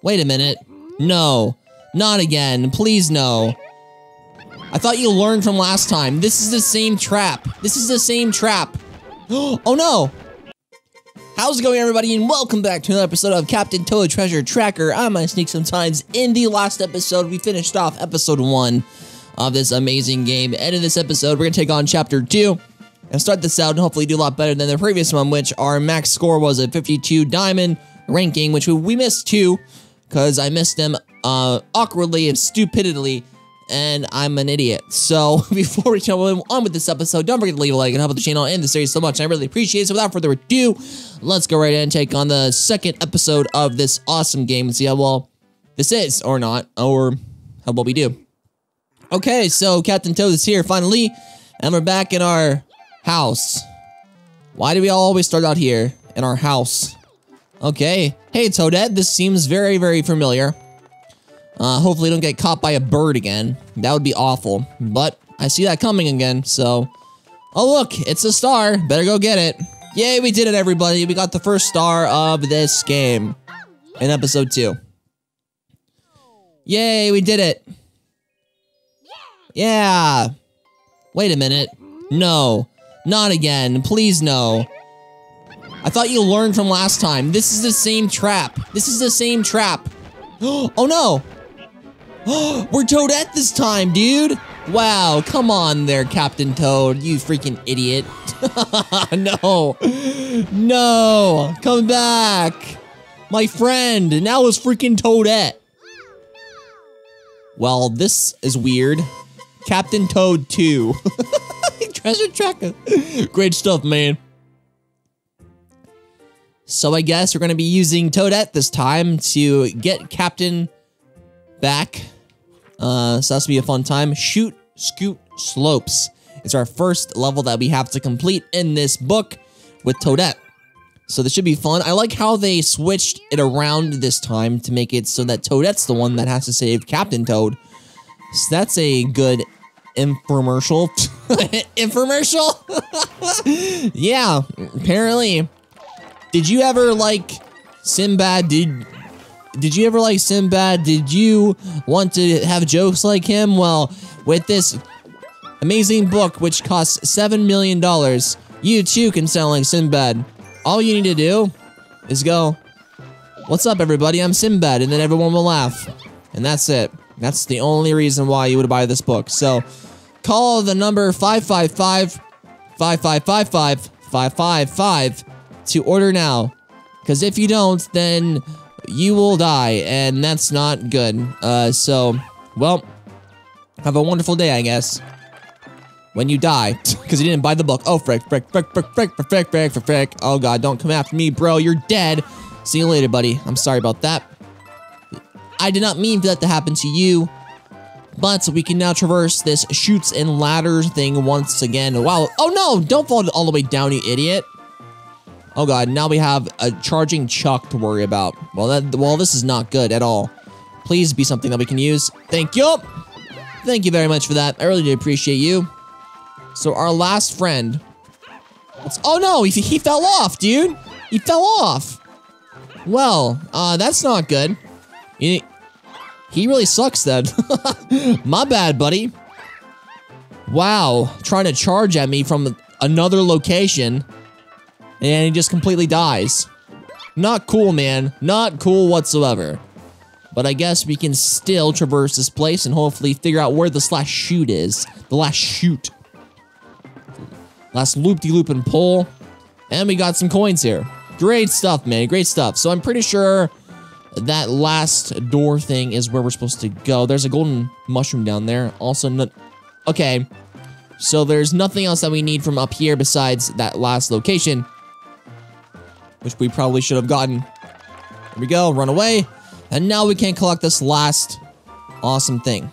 Wait a minute. No. Not again. Please no. I thought you learned from last time. This is the same trap. This is the same trap. oh no! How's it going everybody and welcome back to another episode of Captain Toad Treasure Tracker. I'm gonna sneak sometimes. In the last episode, we finished off episode one of this amazing game. And in this episode, we're gonna take on chapter two and start this out and hopefully do a lot better than the previous one, which our max score was a 52 diamond ranking, which we, we missed two because I missed them uh, awkwardly and stupidly and I'm an idiot. So before we jump on with this episode, don't forget to leave a like and help out the channel and the series so much. I really appreciate it. So without further ado, let's go right in and take on the second episode of this awesome game and see how well this is or not, or how well we do. Okay, so Captain Toad is here finally, and we're back in our house. Why do we always start out here in our house? Okay. Hey, Toadette, this seems very, very familiar. Uh, hopefully don't get caught by a bird again. That would be awful. But I see that coming again, so... Oh, look, it's a star. Better go get it. Yay, we did it, everybody. We got the first star of this game in episode 2. Yay, we did it. Yeah. Wait a minute. No. Not again. Please, no. I thought you learned from last time. This is the same trap. This is the same trap. oh no! We're Toadette this time, dude! Wow, come on there, Captain Toad, you freaking idiot. no! No! Come back! My friend, now it's freaking Toadette. Well, this is weird. Captain Toad 2. Treasure tracker. Great stuff, man. So I guess we're going to be using Toadette this time to get Captain back. Uh, so that's going to be a fun time. Shoot, Scoot, Slopes. It's our first level that we have to complete in this book with Toadette. So this should be fun. I like how they switched it around this time to make it so that Toadette's the one that has to save Captain Toad. So that's a good infomercial. infomercial? yeah, apparently did you ever like Sinbad? Did did you ever like Sinbad? Did you want to have jokes like him? Well, with this amazing book, which costs $7 million, you too can sound like Sinbad. All you need to do is go, What's up, everybody? I'm Sinbad, and then everyone will laugh. And that's it. That's the only reason why you would buy this book. So, call the number 555 5555 555 to order now. Because if you don't, then you will die, and that's not good. Uh, so, well, have a wonderful day, I guess. When you die, because you didn't buy the book. Oh, frick, frick, frick, frick, frick, frick, frick, frick, frick, frick. Oh, God, don't come after me, bro. You're dead. See you later, buddy. I'm sorry about that. I did not mean for that to happen to you. But we can now traverse this shoots and ladders thing once again. Wow. Oh, no. Don't fall all the way down, you idiot. Oh god, now we have a charging chuck to worry about. Well, that well, this is not good at all. Please be something that we can use. Thank you! Thank you very much for that. I really do appreciate you. So our last friend. oh no, he, he fell off, dude! He fell off! Well, uh, that's not good. He, he really sucks then. My bad, buddy. Wow, trying to charge at me from another location and he just completely dies. Not cool, man. Not cool whatsoever. But I guess we can still traverse this place and hopefully figure out where this last chute is. The last chute. Last loop-de-loop -loop and pull. And we got some coins here. Great stuff, man. Great stuff. So I'm pretty sure that last door thing is where we're supposed to go. There's a golden mushroom down there. Also, no okay. So there's nothing else that we need from up here besides that last location which we probably should have gotten. Here we go, run away. And now we can collect this last awesome thing.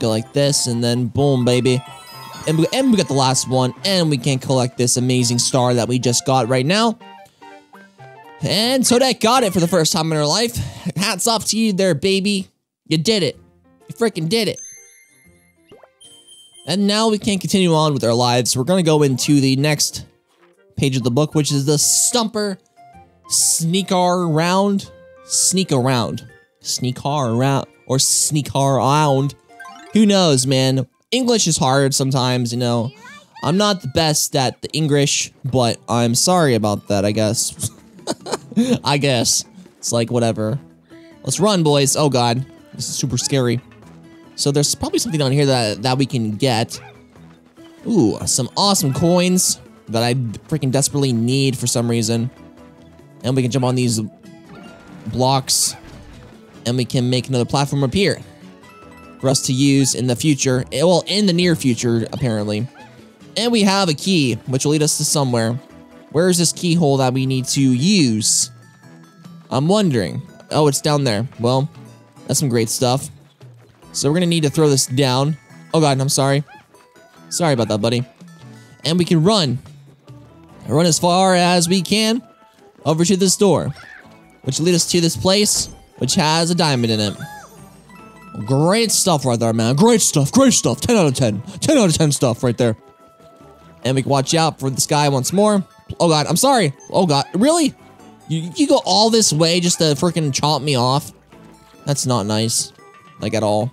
Go like this, and then boom, baby. And we, and we got the last one, and we can collect this amazing star that we just got right now. And Toadette got it for the first time in her life. Hats off to you there, baby. You did it. You freaking did it. And now we can continue on with our lives. We're going to go into the next page of the book, which is the Stumper sneak around, sneak around, Sneak around or sneak around. Who knows, man? English is hard sometimes, you know. I'm not the best at the English, but I'm sorry about that, I guess. I guess. It's like, whatever. Let's run, boys. Oh, God. This is super scary. So there's probably something down here that, that we can get. Ooh, some awesome coins that I freaking desperately need for some reason. And we can jump on these blocks. And we can make another platform appear. For us to use in the future. Eh, well, in the near future, apparently. And we have a key, which will lead us to somewhere. Where is this keyhole that we need to use? I'm wondering. Oh, it's down there. Well, that's some great stuff. So we're gonna need to throw this down. Oh god, I'm sorry. Sorry about that, buddy. And we can run. Run as far as we can over to this door. Which lead us to this place, which has a diamond in it. Great stuff right there, man. Great stuff, great stuff. 10 out of 10. 10 out of 10 stuff right there. And we can watch out for this guy once more. Oh god, I'm sorry. Oh god, really? You, you go all this way just to freaking chomp me off? That's not nice. Like, at all.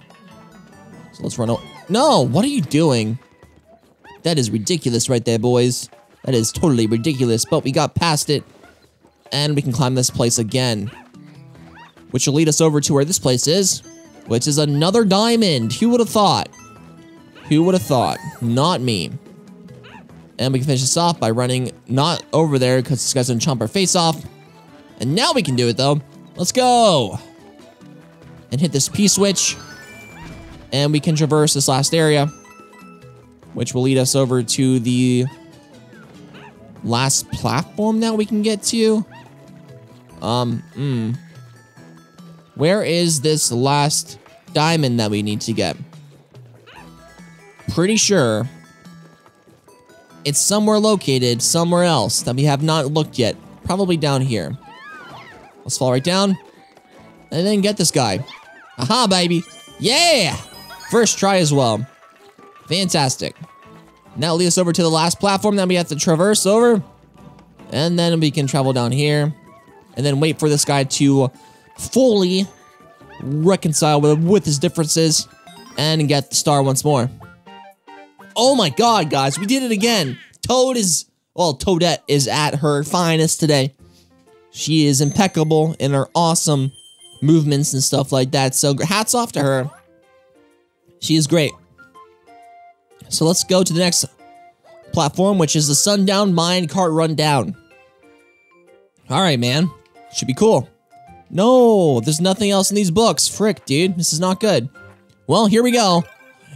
So let's run out. No, what are you doing? That is ridiculous right there, boys. That is totally ridiculous, but we got past it. And we can climb this place again. Which will lead us over to where this place is. Which is another diamond. Who would have thought? Who would have thought? Not me. And we can finish this off by running not over there because this guy's gonna chomp our face off. And now we can do it though. Let's go. And hit this P-switch. And we can traverse this last area. Which will lead us over to the last platform that we can get to. Um, hmm. Where is this last diamond that we need to get? Pretty sure it's somewhere located somewhere else that we have not looked yet. Probably down here. Let's fall right down. And then get this guy. Aha, baby. Yeah! First try as well. Fantastic. Now lead us over to the last platform that we have to traverse over. And then we can travel down here. And then wait for this guy to fully reconcile with, with his differences. And get the star once more. Oh my god, guys, we did it again. Toad is, well, Toadette is at her finest today. She is impeccable in her awesome movements and stuff like that. So hats off to her. She is great. So let's go to the next platform, which is the Sundown Mine Cart Rundown. All right, man. Should be cool. No, there's nothing else in these books. Frick, dude. This is not good. Well, here we go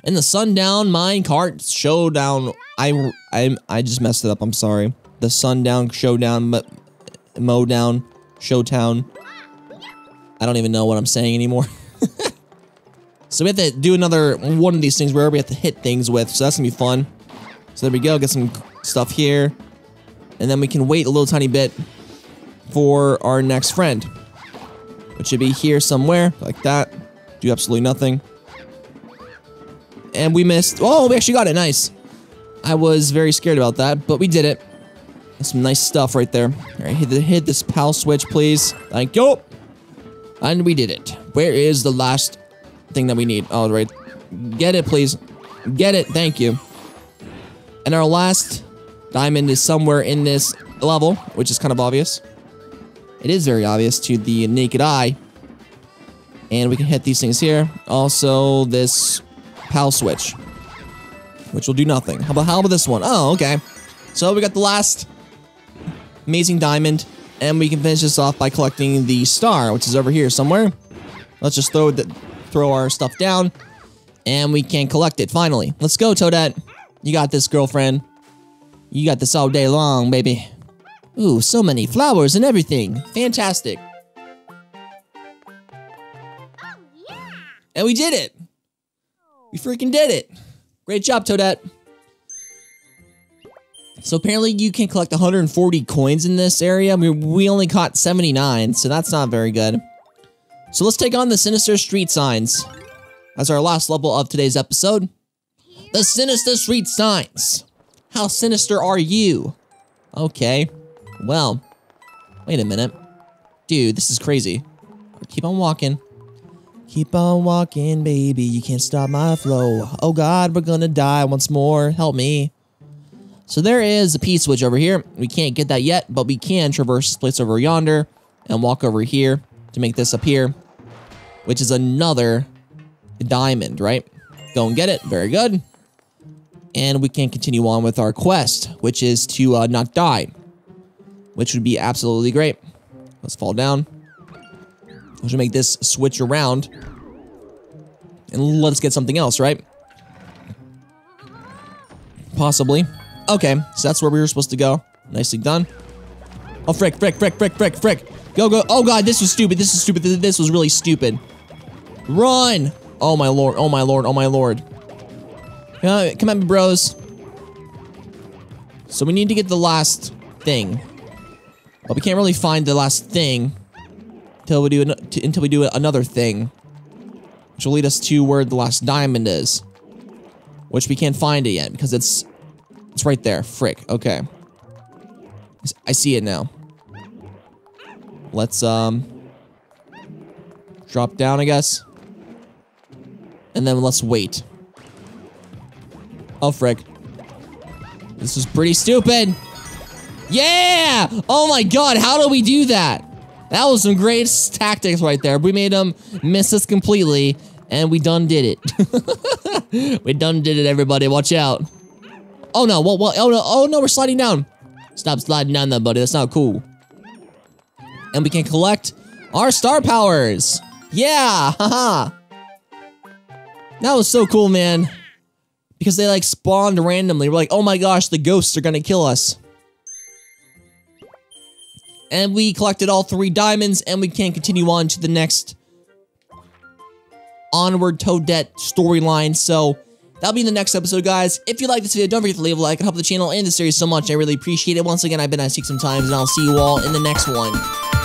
in the Sundown Mine Cart Showdown. I, I, I just messed it up. I'm sorry. The Sundown Showdown, Mowdown, Showtown. I don't even know what I'm saying anymore. so we have to do another one of these things where we have to hit things with. So that's gonna be fun. So there we go. Get some stuff here. And then we can wait a little tiny bit for our next friend. Which should be here somewhere, like that. Do absolutely nothing and we missed. Oh, we actually got it. Nice. I was very scared about that, but we did it. That's some nice stuff right there. All right, hit, the, hit this PAL switch, please. Thank you. And we did it. Where is the last thing that we need? Oh, right. Get it, please. Get it. Thank you. And our last diamond is somewhere in this level, which is kind of obvious. It is very obvious to the naked eye. And we can hit these things here. Also, this PAL switch. Which will do nothing. How about, how about this one? Oh, okay. So we got the last amazing diamond. And we can finish this off by collecting the star, which is over here somewhere. Let's just throw the, throw our stuff down. And we can collect it, finally. Let's go, Toadette. You got this, girlfriend. You got this all day long, baby. Ooh, so many flowers and everything. Fantastic. Oh, yeah. And we did it! We freaking did it. Great job, Toadette. So apparently you can collect 140 coins in this area. We, we only caught 79, so that's not very good. So let's take on the Sinister Street Signs as our last level of today's episode. The Sinister Street Signs. How sinister are you? Okay. Well, wait a minute. Dude, this is crazy. Keep on walking. Keep on walking, baby. You can't stop my flow. Oh God, we're gonna die once more. Help me. So there is a P-switch over here. We can't get that yet, but we can traverse this place over yonder and walk over here to make this appear, which is another diamond, right? Go and get it. Very good. And we can continue on with our quest, which is to uh, not die, which would be absolutely great. Let's fall down. We should make this switch around and let us get something else, right? Possibly. Okay, so that's where we were supposed to go. Nicely done. Oh, frick, frick, frick, frick, frick, frick. Go, go. Oh, God, this was stupid. This is stupid. This was really stupid. Run! Oh, my lord. Oh, my lord. Oh, my lord. Uh, come at me, bros. So we need to get the last thing. But we can't really find the last thing until we do an until we do another thing, which will lead us to where the last diamond is, which we can't find it yet because it's it's right there. Frick. Okay. I see it now. Let's um drop down, I guess. And then let's wait. Oh, frick. This is pretty stupid. Yeah! Oh my god, how do we do that? That was some great tactics right there. We made them miss us completely, and we done did it. we done did it, everybody. Watch out. Oh no, what, what, oh no, oh no, we're sliding down. Stop sliding down there, buddy. That's not cool. And we can collect our star powers. Yeah, haha. that was so cool, man. Because they like spawned randomly. We're like, oh my gosh, the ghosts are gonna kill us. And we collected all three diamonds, and we can continue on to the next Onward Toadette storyline. So, that'll be in the next episode, guys. If you like this video, don't forget to leave a like. and help the channel and the series so much. I really appreciate it. Once again, I've been iSneakSometimes, and I'll see you all in the next one.